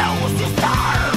não se estar